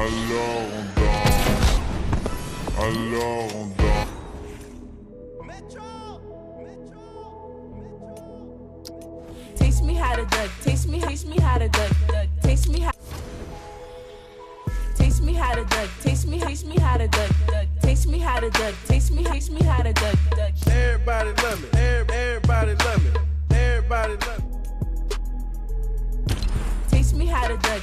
Alors on danse. Alors on danse. Taste me how to duck. Taste me, taste me how to duck. duck. Taste me how. Taste me how to duck. Taste me, taste me how to duck. duck. Taste me how to duck. Taste me, taste me how to duck. duck. Everybody love me. Every- Everybody love me. Everybody love me. Taste me how to duck.